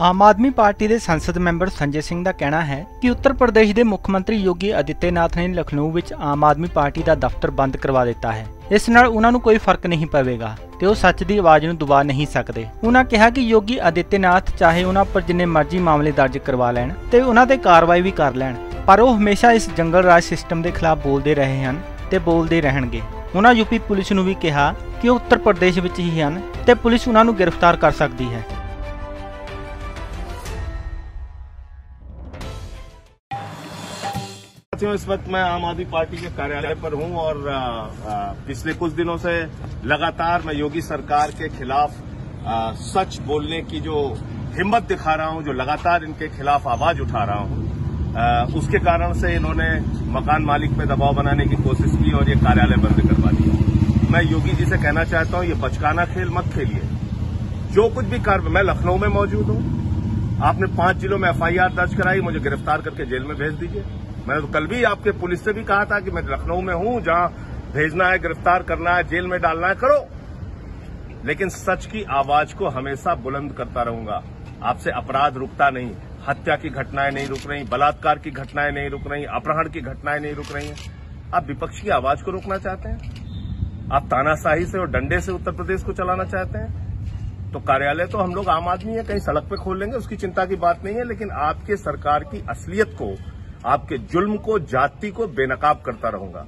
Aam Aadmi party ਦੇ ਸੰਸਦ member Sanjay Singh ਦਾ ਕਹਿਣਾ ਹੈ ਕਿ ਉੱਤਰ ਪ੍ਰਦੇਸ਼ ਦੇ ਮੁੱਖ ਮੰਤਰੀ ਯੋਗੀ ਆਦਿੱਤਿਆਨਾਥ ਨੇ ਲਖਨਊ ਵਿੱਚ ਆਮ ਆਦਮੀ ਪਾਰਟੀ ਦਾ ਦਫ਼ਤਰ ਬੰਦ ਕਰਵਾ ਦਿੱਤਾ ਹੈ। ਇਸ ਨਾਲ ਉਹਨਾਂ ਨੂੰ ਕੋਈ ਫ਼ਰਕ ਨਹੀਂ ਪਵੇਗਾ ਤੇ ਉਹ ਸੱਚ ਦੀ ਆਵਾਜ਼ ਨੂੰ ਦਬਾ ਨਹੀਂ ਸਕਦੇ। ਉਹਨਾਂ ਕਿਹਾ ਕਿ ਯੋਗੀ ਆਦਿੱਤਿਆਨਾਥ ਚਾਹੇ ਉਹਨਾਂ ਪਰ ਜਿੰਨੇ ਮਰਜ਼ੀ ਮਾਮਲੇ ਦਰਜ ਕਰਵਾ ਲੈਣ ਤੇ ਉਹਨਾਂ ਤੇ ਕਾਰਵਾਈ ਵੀ ਕਰ ਲੈਣ, ਪਰ ਉਹ ਹਮੇਸ਼ਾ ਇਸ ਜੰਗਲ ਰਾਜ ਸਿਸਟਮ ਦੇ ਖਿਲਾਫ ਬੋਲਦੇ ਰਹੇ ਹਨ ਤੇ ਬੋਲਦੇ ਰਹਿਣਗੇ। ਉਹਨਾਂ ਯੂਪੀ ਪੁਲਿਸ ਨੂੰ ਵੀ ਕਿਹਾ ਕਿ ਉਹ ਉੱਤਰ ਪ੍ਰਦੇਸ਼ ਵਿੱਚ ਹੀ ਹਨ ਤੇ ਪੁਲਿਸ ਉਹਨਾਂ ਨੂੰ ਗ੍ਰਿਫਤਾਰ ਕਰ ਸਕਦੀ ਹੈ। साथियों इस वक्त मैं आम आदमी पार्टी के कार्यालय पर हूँ और पिछले कुछ दिनों से लगातार मैं योगी सरकार के खिलाफ सच बोलने की जो हिम्मत दिखा रहा हूँ, जो लगातार इनके खिलाफ आवाज़ उठा रहा हूँ उसके कारण से इन्होंने मकान मालिक पे दबाव बनाने की कोशिश की और ये कार्यालय बंद करवा दिया। मैं योगी जी से कहना चाहता हूँ, ये बचकाना खेल मत खेलिए। जो कुछ भी कार्य मैं लखनऊ में मौजूद हूँ। आपने पाँच जिलों में एफआईआर दर्ज कराई, मुझे गिरफ़्तार करके जेल में भेज दीजिए। मैंने तो कल भी आपके पुलिस से भी कहा था कि मैं लखनऊ में हूँ, जहाँ भेजना है, गिरफ़्तार करना है, जेल में डालना है, करो। लेकिन सच की आवाज़ को हमेशा बुलंद करता रहूँगा। आपसे अपराध रुकता नहीं, हत्या की घटनाएँ नहीं रुक रही, बलात्कार की घटनाएँ नहीं रुक रही, अपहरण की घटनाएँ नहीं रुक रही हैं। आप विपक्ष की आवाज़ को रोकना चाहते हैं? आप तानाशाही से और डंडे से उत्तर प्रदेश को चलाना चाहते हैं? तो कार्यालय तो हम लोग आम आदमी है, कहीं सड़क पे खोल लेंगे, उसकी चिंता की बात नहीं है, लेकिन आपके सरकार की असलियत को आपके जुल्म को, जाति को बेनकाब करता रहूँगा।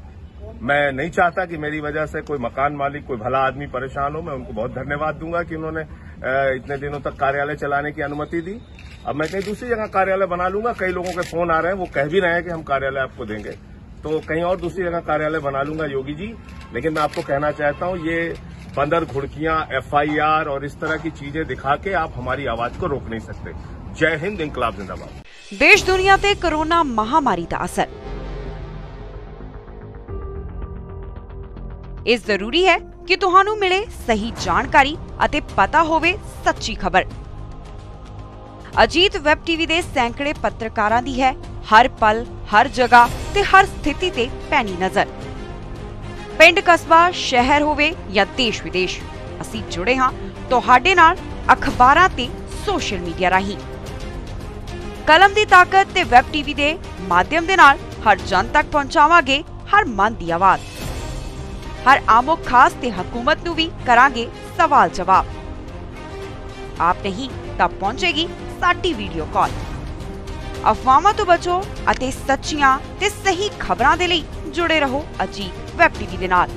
मैं नहीं चाहता कि मेरी वजह से कोई मकान मालिक, कोई भला आदमी परेशान हो। मैं उनको बहुत धन्यवाद दूँगा कि उन्होंने इतने दिनों तक कार्यालय चलाने की अनुमति दी। अब मैं कहीं दूसरी जगह कार्यालय बना लूँगा। कई लोगों के फ़ोन आ रहे हैं, वो कह भी रहे हैं कि हम कार्यालय आपको देंगे। तो कहीं और दूसरी जगह कार्यालय बना लूँगा, योगी जी। लेकिन मैं आपको कहना चाहता हूँ, ये बंदर घुड़कियाँ, एफआईआर और इस तरह की चीज़ें दिखा के आप हमारी आवाज़ को रोक नहीं सकते। जय हिंद इंकलाब जिंदाबाद। ਦੇਸ਼ ਦੁਨੀਆ ਤੇ ਕਰੋਨਾ ਮਹਾਮਾਰੀ ਦਾ ਅਸਰ ਇਹ ਜ਼ਰੂਰੀ ਹੈ ਕਿ ਤੁਹਾਨੂੰ ਮਿਲੇ ਸਹੀ ਜਾਣਕਾਰੀ ਅਤੇ ਪਤਾ ਹੋਵੇ ਸੱਚੀ ਖਬਰ ਅਜੀਤ ਵੈਬ ਟੀਵੀ ਦੇ ਸੈਂਕੜੇ ਪੱਤਰਕਾਰਾਂ ਦੀ ਹੈ ਹਰ ਪਲ ਹਰ ਜਗ੍ਹਾ ਤੇ ਹਰ ਸਥਿਤੀ ਤੇ ਪੈਣੀ ਨਜ਼ਰ ਪਿੰਡ ਕਸਬਾ ਸ਼ਹਿਰ ਹੋਵੇ ਜਾਂ ਦੇਸ਼ ਵਿਦੇਸ਼ ਅਸੀਂ ਜੁੜੇ ਹਾਂ ਤੁਹਾਡੇ ਨਾਲ ਅਖਬਾਰਾਂ ਤੇ ਸੋਸ਼ਲ ਮੀਡੀਆ ਰਾਹੀਂ ਕਲਮ ਦੀ ਤਾਕਤ ਤੇ ਵੈਬ ਟੀਵੀ ਦੇ ਮਾਧਿਅਮ ਦੇ ਨਾਲ ਹਰ ਜਨ ਤੱਕ ਪਹੁੰਚਾਵਾਂਗੇ ਹਰ ਮਨ ਦੀ ਆਵਾਜ਼। ਹਰ ਆਮੋ ਖਾਸ ਤੇ ਹਕੂਮਤ ਨੂੰ ਵੀ ਕਰਾਂਗੇ ਸਵਾਲ ਜਵਾਬ। ਆਪ ਨਹੀਂ ਤਾਂ ਪਹੁੰਚੇਗੀ ਸਾਡੀ ਵੀਡੀਓ ਕਾਲ। ਅਫਵਾਹਾਂ ਤੋਂ ਬਚੋ ਅਤੇ ਸੱਚੀਆਂ ਤੇ ਸਹੀ ਖਬਰਾਂ ਦੇ ਲਈ ਜੁੜੇ ਰਹੋ ਅਜੀਤ ਵੈਬ ਟੀਵੀ ਦੇ ਨਾਲ।